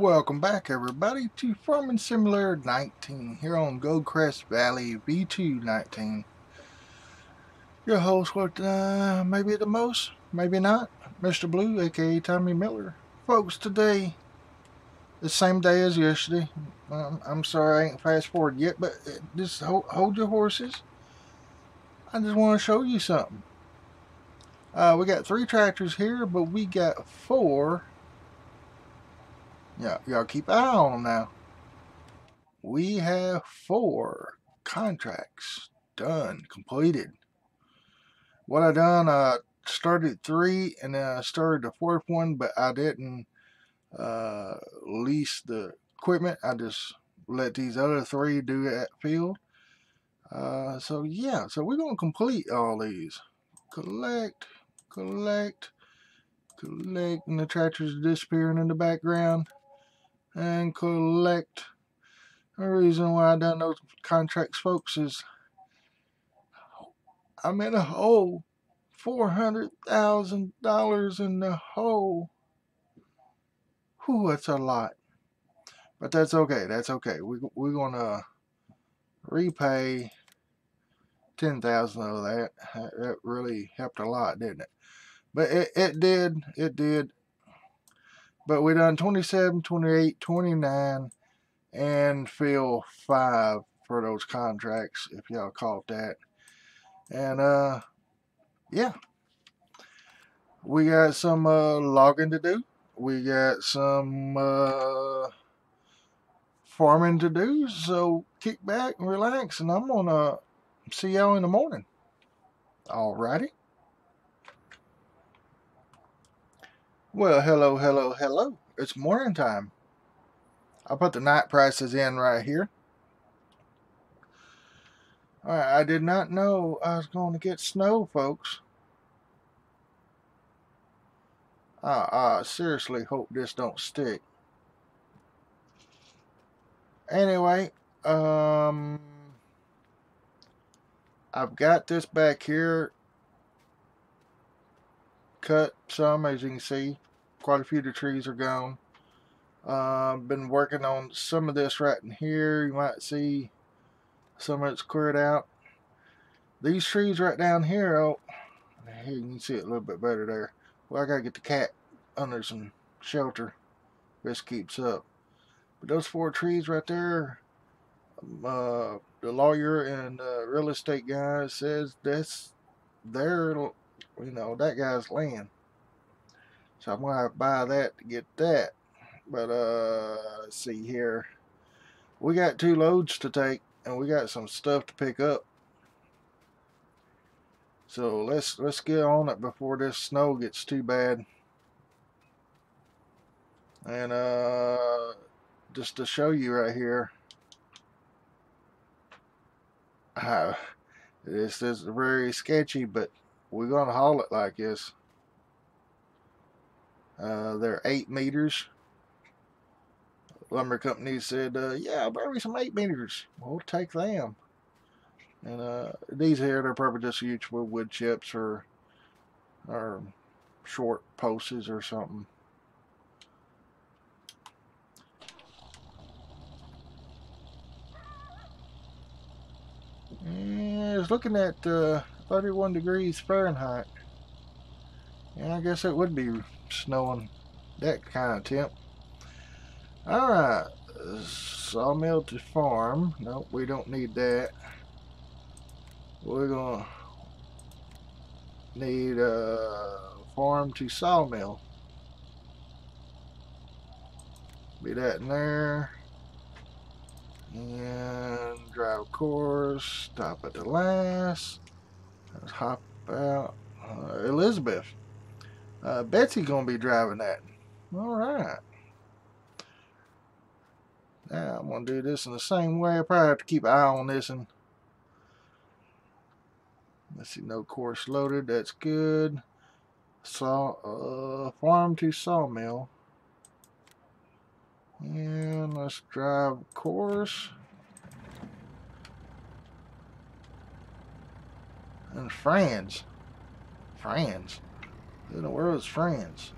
Welcome back everybody to Farming Simulator 19 here on Goldcrest Valley V219. Your host what uh, maybe the most, maybe not, Mr. Blue aka Tommy Miller. Folks today, the same day as yesterday. Um, I'm sorry I ain't fast forward yet but uh, just hold, hold your horses. I just want to show you something. Uh, we got three tractors here but we got four yeah, y'all keep an eye on them now. We have four contracts done, completed. What I done, I started three and then I started the fourth one, but I didn't uh, lease the equipment. I just let these other three do that field. Uh, so yeah, so we're gonna complete all these. Collect, collect, collect, and the tractors disappearing in the background and collect. The reason why I done those contracts, folks, is I'm in a hole. $400,000 in the hole. Whew, that's a lot. But that's okay. That's okay. We, we're going to repay 10000 of that. That really helped a lot, didn't it? But it, it did. It did. But we done 27, 28, 29, and fill 5 for those contracts, if y'all caught that. And, uh, yeah. We got some uh, logging to do. We got some uh, farming to do. So kick back and relax, and I'm going to see y'all in the morning. Alrighty. Well, hello, hello, hello. It's morning time. I'll put the night prices in right here. I did not know I was going to get snow, folks. I, I seriously hope this don't stick. Anyway, um, I've got this back here cut some, as you can see. Quite a few of the trees are gone. Uh, been working on some of this right in here. You might see some of it's cleared out. These trees right down here, oh, you can see it a little bit better there. Well, I gotta get the cat under some shelter. This keeps up. But those four trees right there, um, uh, the lawyer and uh, real estate guy says that's their you know, that guy's land. So I'm going to buy that to get that. But, uh, let's see here. We got two loads to take, and we got some stuff to pick up. So let's let's get on it before this snow gets too bad. And uh, just to show you right here, uh, this is very sketchy, but we're going to haul it like this. Uh, they're 8 meters. Lumber company said, uh, yeah, bury some 8 meters. We'll take them. And uh, these here, they're probably just for wood chips or, or short posts or something. Yeah, I was looking at uh, 31 degrees Fahrenheit. Yeah, I guess it would be snowing that kind of temp. Alright, sawmill to farm. Nope, we don't need that. We're going to need a farm to sawmill. Be that in there. And drive course, stop at the last. Let's hop out. Uh, Elizabeth. Uh, Betsy gonna be driving that. All right. Now I'm gonna do this in the same way. I probably have to keep an eye on this and let's see, no course loaded. That's good. Saw uh, farm to sawmill. And let's drive course. And friends. Friends. Who in the world is friends?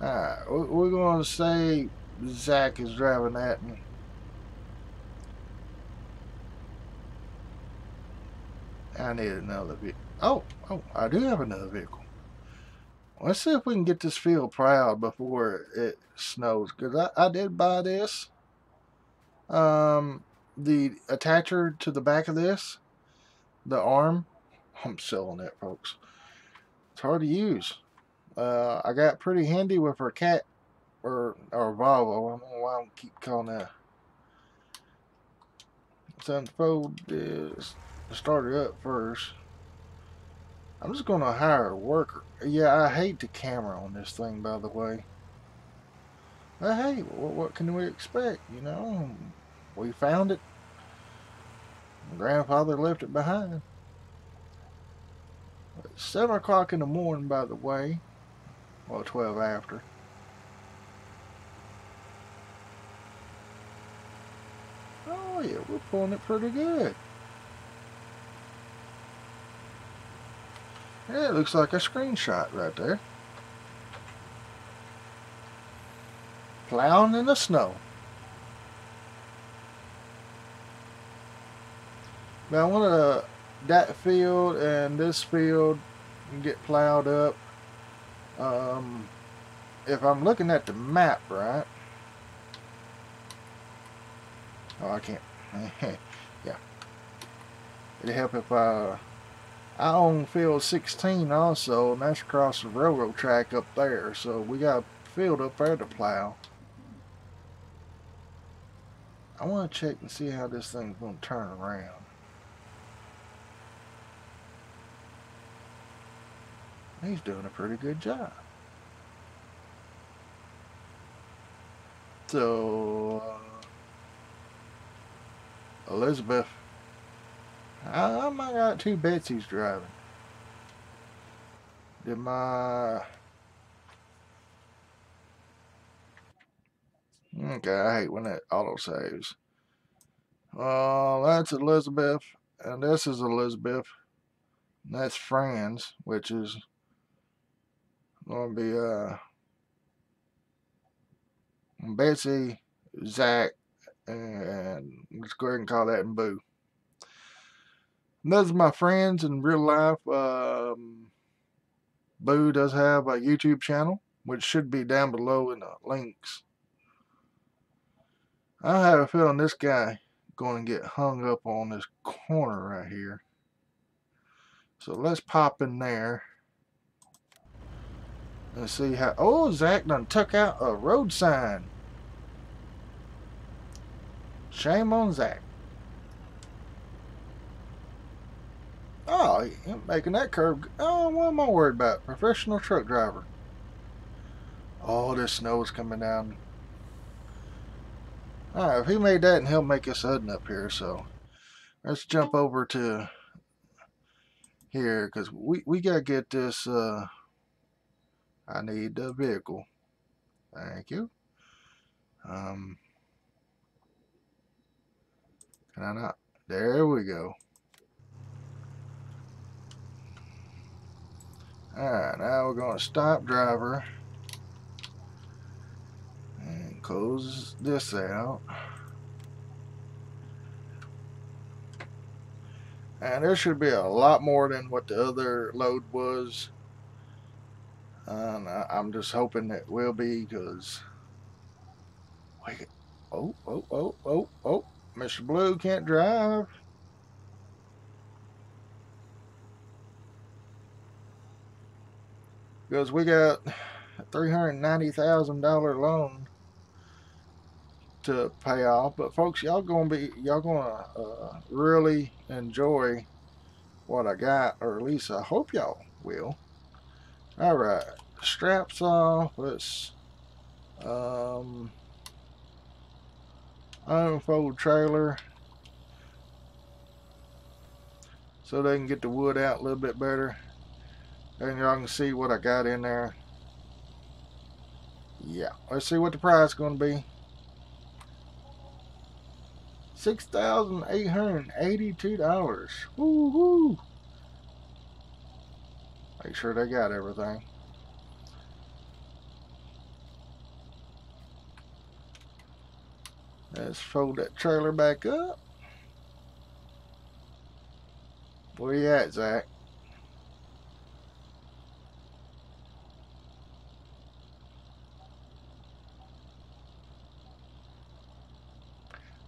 Alright, we're going to say Zach is driving at me. I need another vehicle. Oh, oh, I do have another vehicle. Let's see if we can get this field plowed before it snows. Because I, I did buy this. Um, the attacher to the back of this, the arm, I'm selling it, folks. It's hard to use. Uh, I got pretty handy with our cat or or Volvo. I don't know why I keep calling that. Let's unfold this. Start it up first. I'm just gonna hire a worker. Yeah, I hate the camera on this thing, by the way. But hey, what, what can we expect? You know, we found it. Grandfather left it behind. It's 7 o'clock in the morning, by the way. Well, 12 after. Oh, yeah, we're pulling it pretty good. Yeah, it looks like a screenshot right there. Plowing in the snow. Now, I want to that field and this field get plowed up. Um, if I'm looking at the map right, oh I can't, yeah, it'd help if I, I own field 16 also, and that's across the railroad track up there, so we got a field up there to plow. I want to check and see how this thing's going to turn around. He's doing a pretty good job. So, uh, Elizabeth, I, I might got two Betsy's driving. Did my Okay, I hate when it auto saves. Well, that's Elizabeth, and this is Elizabeth. And that's Franz, which is to be uh, Betsy, Zach, and let's go ahead and call that Boo. Those are my friends in real life. Um, Boo does have a YouTube channel, which should be down below in the links. I have a feeling this guy going to get hung up on this corner right here. So let's pop in there. Let's see how. Oh, Zach done took out a road sign. Shame on Zach. Oh, making that curve. Oh, what am I worried about? Professional truck driver. Oh, this snow is coming down. Alright, if he made that, and he'll make us sudden up here, so let's jump over to here, because we, we got to get this, uh, I need the vehicle. Thank you. Um, can I not? There we go. Alright, now we're going to stop driver and close this out. And there should be a lot more than what the other load was. And I'm just hoping it will be because. Wait. Oh, oh, oh, oh, oh. Mr. Blue can't drive. Because we got a $390,000 loan to pay off. But folks, y'all gonna be y'all gonna uh, really enjoy what I got, or at least I hope y'all will. All right, straps off. Let's um, unfold trailer so they can get the wood out a little bit better. And y'all can see what I got in there. Yeah, let's see what the price is going to be. $6,882. Woo woo. Make sure they got everything. Let's fold that trailer back up. Where you at, Zach?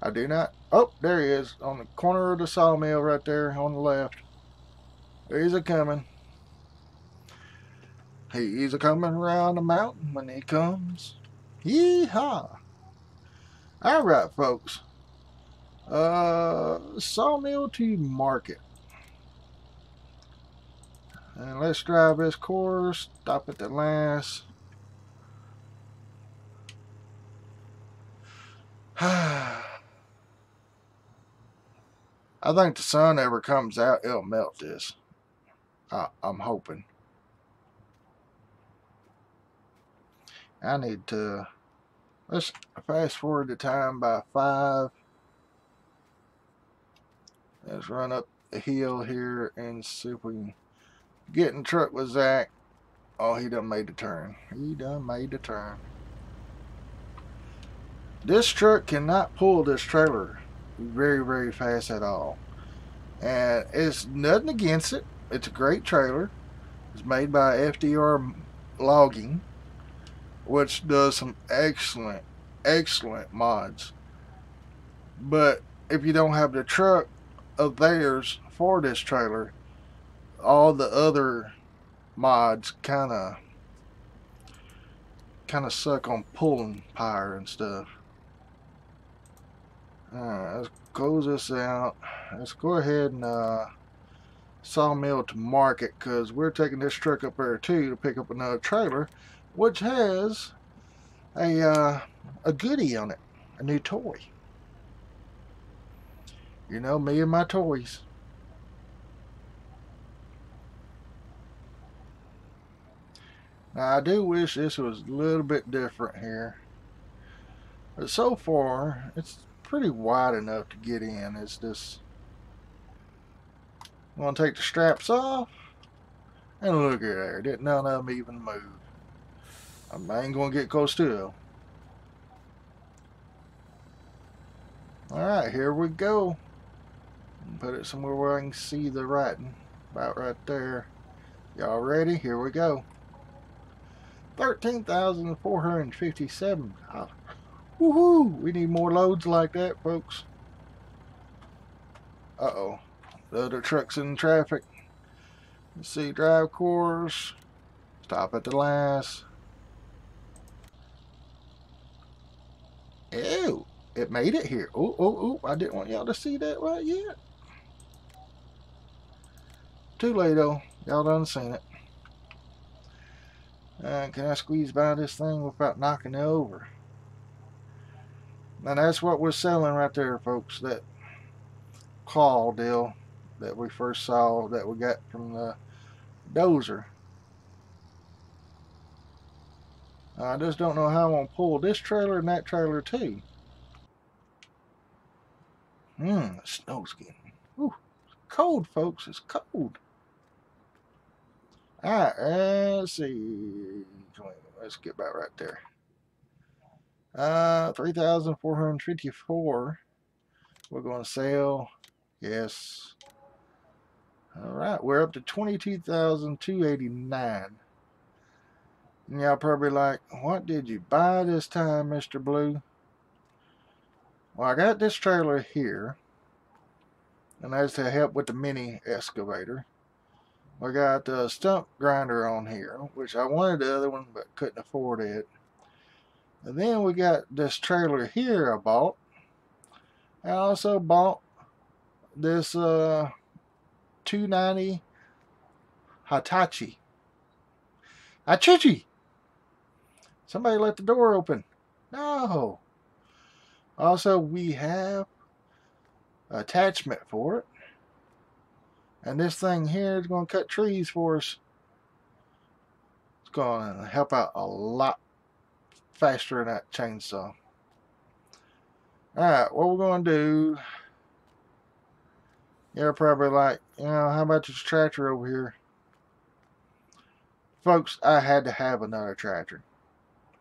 I do not. Oh, there he is on the corner of the sawmill right there on the left. He's a coming. He's a coming around the mountain when he comes. Yeehaw! All right, folks. Uh, sawmill to market. And let's drive this course. Stop at the last. I think the sun ever comes out, it'll melt this. I, I'm hoping. I need to, let's fast forward the time by five. Let's run up the hill here and see if we can get in truck with Zach. Oh, he done made the turn. He done made the turn. This truck cannot pull this trailer very, very fast at all. And it's nothing against it. It's a great trailer. It's made by FDR Logging, which does some excellent, excellent mods. But if you don't have the truck of theirs for this trailer, all the other mods kind of kind of suck on pulling power and stuff. Alright, let's close this out. Let's go ahead and uh, sawmill to market because we're taking this truck up there too to pick up another trailer which has a, uh, a goodie on it, a new toy. You know, me and my toys. Now, I do wish this was a little bit different here. But so far, it's pretty wide enough to get in. It's just I'm going to take the straps off and look at there. Didn't none of them even move. I ain't to get close to them. Alright, here we go. Put it somewhere where I can see the writing. About right there. Y'all ready? Here we go. 13,457. Ah. Woohoo! We need more loads like that, folks. Uh-oh. The other truck's in traffic. Let's see, drive course. Stop at the last. Ew, it made it here. Oh, oh, oh, I didn't want y'all to see that right yet. Too late, though. Y'all done seen it. Uh, can I squeeze by this thing without knocking it over? And that's what we're selling right there, folks. That call deal that we first saw that we got from the dozer. I just don't know how I'm going to pull this trailer and that trailer too. Mmm, snow's getting Ooh, cold, folks. It's cold. Alright, let's see. Let's get back right there. Uh, 3,454. We're going to sell. Yes. All right, we're up to 22,289. And y'all probably like, what did you buy this time, Mr. Blue? Well, I got this trailer here. And that's to help with the mini excavator. We got the stump grinder on here, which I wanted the other one, but couldn't afford it. And then we got this trailer here I bought. I also bought this uh, 290 Hitachi. Hitachi! Somebody let the door open. No. Also, we have attachment for it. And this thing here is going to cut trees for us. It's going to help out a lot faster than that chainsaw. Alright, what we're going to do, you're probably like, you know, how about this tractor over here? Folks, I had to have another tractor.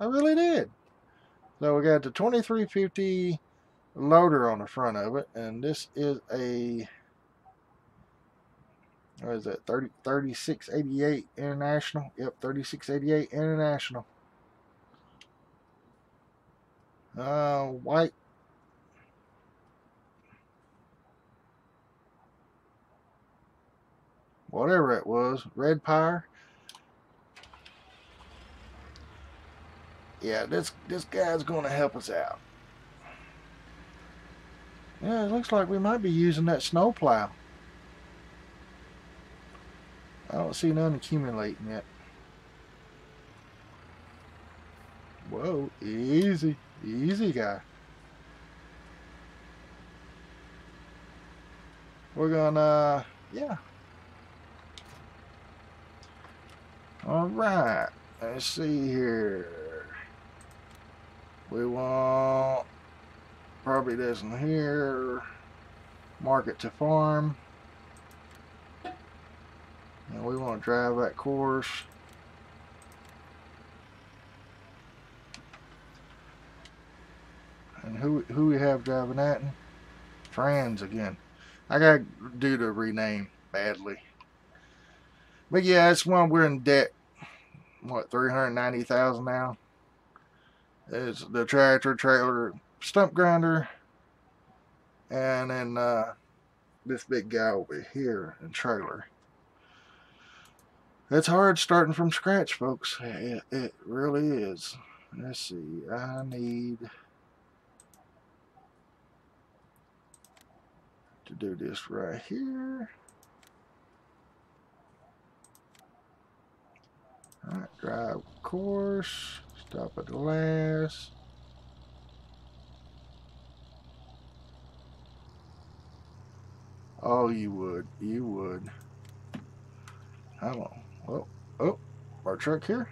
I really did. So we got the 2350 loader on the front of it. And this is a, what is that, 30, 3688 International? Yep, 3688 International. Uh, white. Whatever it was, red pyre. Yeah, this this guy's going to help us out. Yeah, it looks like we might be using that snowplow. I don't see none accumulating yet. Whoa, easy. Easy guy. We're gonna, uh, yeah. All right, let's see here. We want probably this in here. Market to farm. And we want to drive that course. And who who we have driving that? Franz again. I gotta do the rename badly. But yeah, that's why we're in debt. What, 390,000 now? It's the tractor, trailer, stump grinder, and then uh, this big guy over here in trailer. It's hard starting from scratch, folks. It, it really is. Let's see. I need... to do this right here. Alright, drive course, stop at the last. Oh, you would, you would. How long? Oh, oh, our truck here.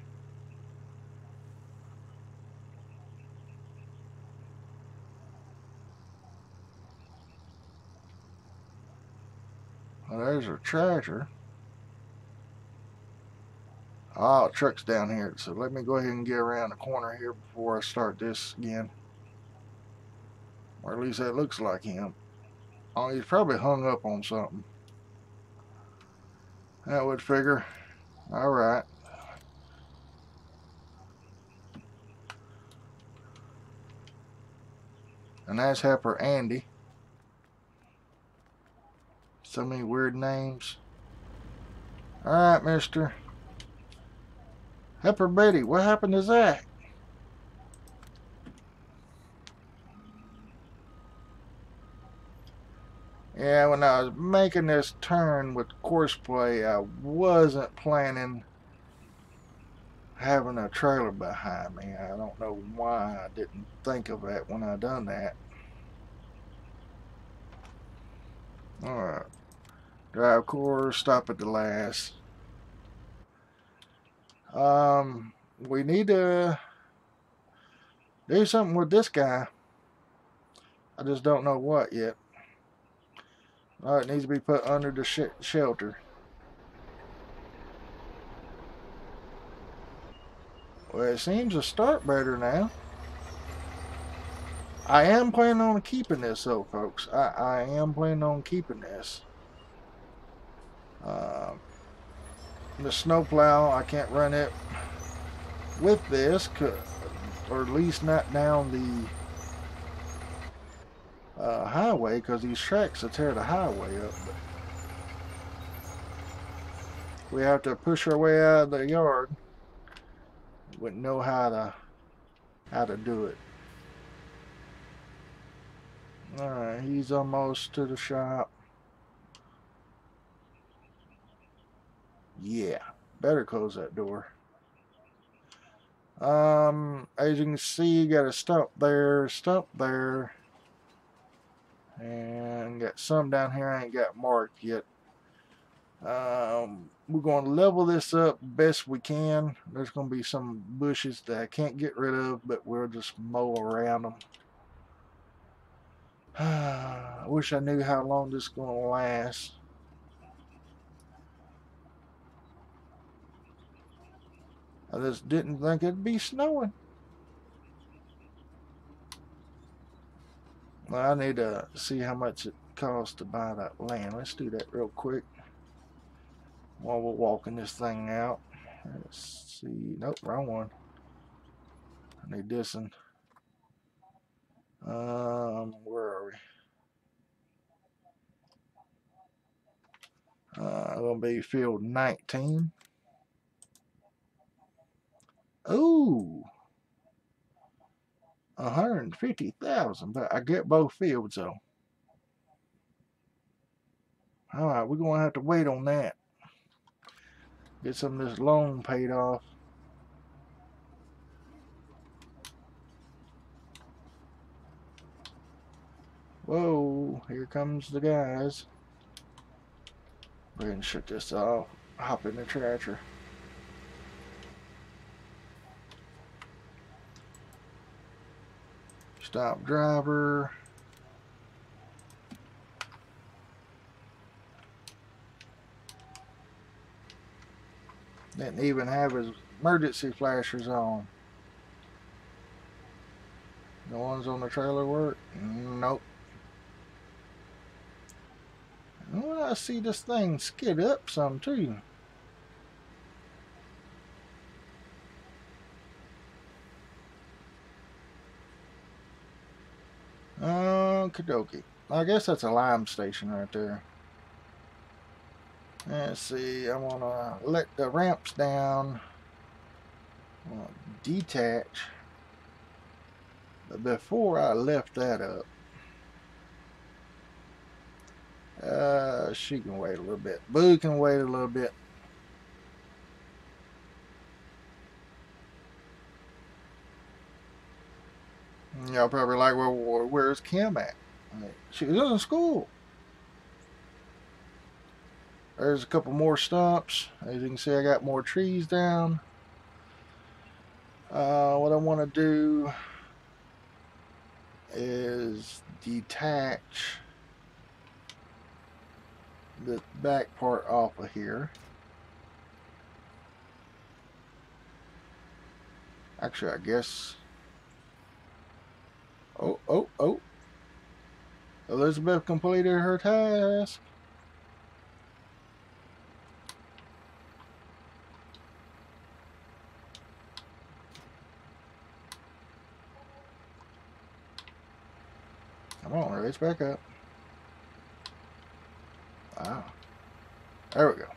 Well, there's our tractor. Oh, truck's down here. So let me go ahead and get around the corner here before I start this again. Or at least that looks like him. Oh, he's probably hung up on something. That would figure. Alright. And that's helper Andy. So many weird names. Alright, mister. Helper Betty, what happened to Zach? Yeah, when I was making this turn with courseplay, I wasn't planning having a trailer behind me. I don't know why I didn't think of that when I done that. Alright. Drive course, stop at the last. Um, we need to do something with this guy. I just don't know what yet. Oh, it needs to be put under the sh shelter. Well, it seems to start better now. I am planning on keeping this though, folks. I, I am planning on keeping this. Uh, the snowplow, I can't run it with this, or at least not down the uh, highway, because these tracks will tear the highway up. We have to push our way out of the yard. Wouldn't know how to how to do it. Alright, he's almost to the shop. Yeah, better close that door. Um, as you can see, you got a stump there, stump there, and got some down here I ain't got marked yet. Um, we're going to level this up best we can. There's going to be some bushes that I can't get rid of, but we'll just mow around them. I wish I knew how long this is going to last. I just didn't think it'd be snowing. Well, I need to see how much it costs to buy that land. Let's do that real quick while we're walking this thing out. Let's see. Nope, wrong one. I need this one. Um, where are we? Uh, gonna be field 19. Ooh, 150,000, but I get both fields though. All right, we're gonna have to wait on that. Get some of this loan paid off. Whoa, here comes the guys. Go ahead and shut this off. Hop in the tractor. Stop driver. Didn't even have his emergency flashers on. The ones on the trailer work? Nope. Well, I see this thing skid up some too. Okie. I guess that's a lime station right there. Let's see, I want to let the ramps down. detach. But before I lift that up, uh, she can wait a little bit. Boo can wait a little bit. Y'all probably like, well, where's Kim at? She was in school. There's a couple more stumps. As you can see, I got more trees down. Uh, what I want to do is detach the back part off of here. Actually, I guess... Oh, oh, oh. Elizabeth completed her task. Come on, raise back up. Wow. There we go.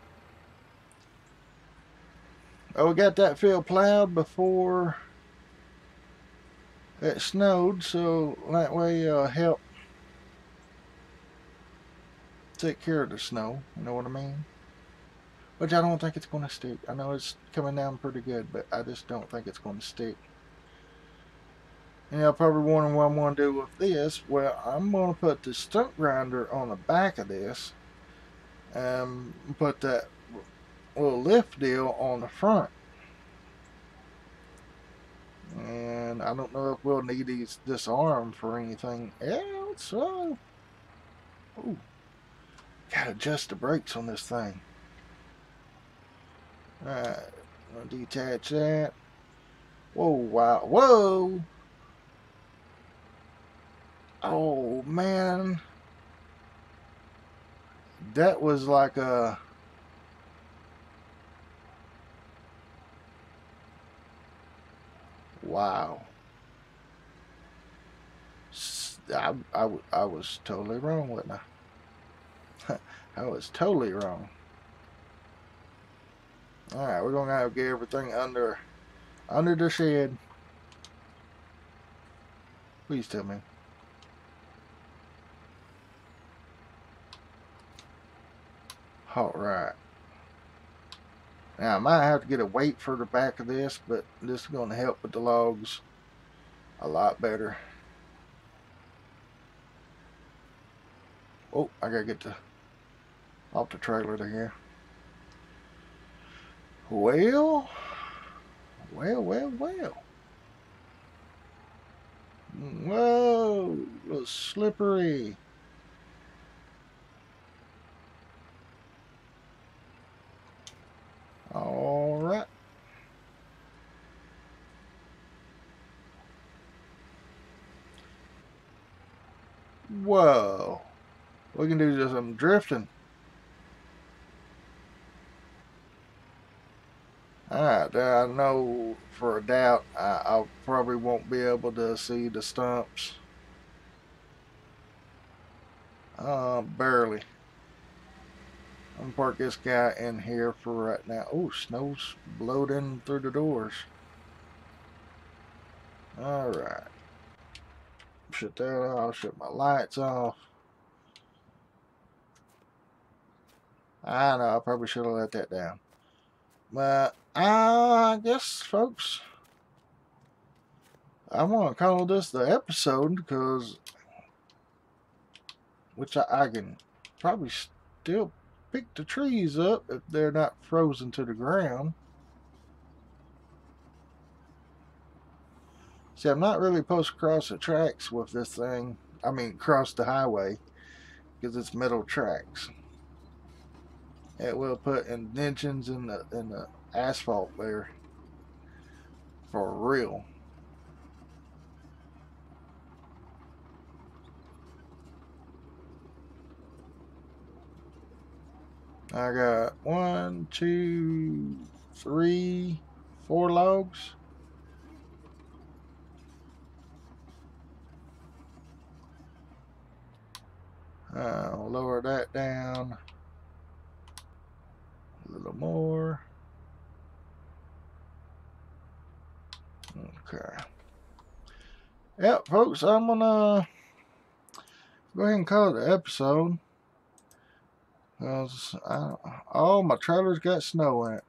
Oh, we got that field plowed before it snowed, so that way uh, help take care of the snow. You know what I mean? Which I don't think it's going to stick. I know it's coming down pretty good, but I just don't think it's going to stick. And you're probably wondering what I'm going to do with this. Well, I'm going to put the stump grinder on the back of this and put that little lift deal on the front. And I don't know if we'll need these this arm for anything else. So, ooh, gotta adjust the brakes on this thing. Alright, I'm gonna detach that. Whoa, wow, whoa! Oh, man. That was like a... Wow. I, I, I was totally wrong, wasn't I? I was totally wrong. Alright, we're going to have to get everything under, under the shed. Please tell me. Alright. Now I might have to get a weight for the back of this, but this is going to help with the logs a lot better. Oh, I gotta get the off the trailer to here. Well, well, well, well. Whoa, it slippery. All right. Whoa. We can do some drifting. Alright, I know for a doubt I, I probably won't be able to see the stumps. Uh, barely. I'm park this guy in here for right now. Oh, snow's blowed in through the doors. Alright. Shut that off, shut my lights off. I know, I probably should have let that down. But Uh, I guess, folks, I want to call this the episode because, which I, I can probably still pick the trees up if they're not frozen to the ground. See, I'm not really supposed to cross the tracks with this thing. I mean, cross the highway because it's metal tracks. It will put indentions in the in the asphalt there for real. I got one, two, three, four logs. I'll lower that down a little more. Okay. Yep, folks, I'm gonna go ahead and call it the episode. Cause all my trailers got snow in it.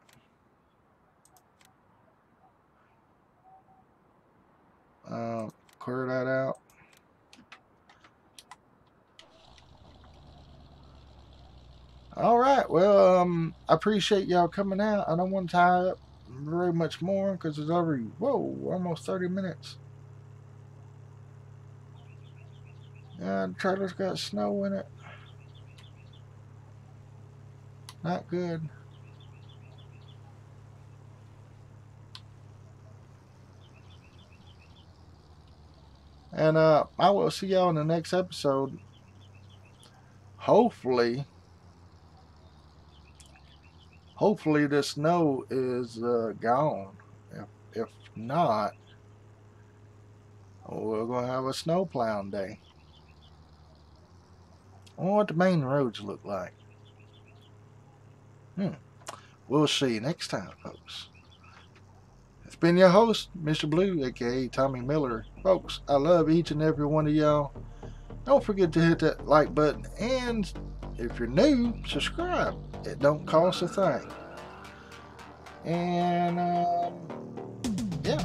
Uh, clear that out. All right. Well, um, I appreciate y'all coming out. I don't want to tie up very much more because it's already, whoa, almost 30 minutes. Yeah, the trailer's got snow in it. Not good. And uh, I will see y'all in the next episode. Hopefully, hopefully this snow is uh, gone. If, if not, we're going to have a snow plowing day. Wonder what the main roads look like. Hmm. We'll see you next time, folks. It's been your host, Mr. Blue, aka Tommy Miller. Folks, I love each and every one of y'all. Don't forget to hit that like button and if you're new, subscribe. It don't cost a thing. And um, yeah,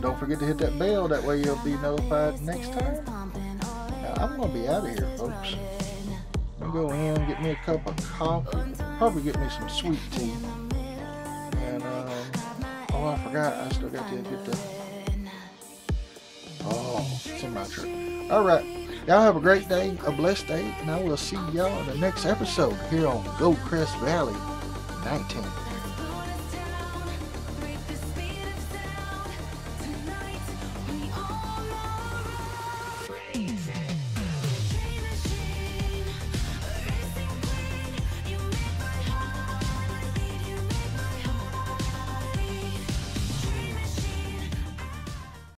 don't forget to hit that bell. That way you'll be notified next time. I'm gonna be out of here, folks. I'm gonna go in, get me a cup of coffee, probably get me some sweet tea. And um, oh, I forgot, I still got to get the oh, semi truck. All right. Y'all have a great day, a blessed day, and I will see y'all in the next episode here on Goldcrest Valley 19.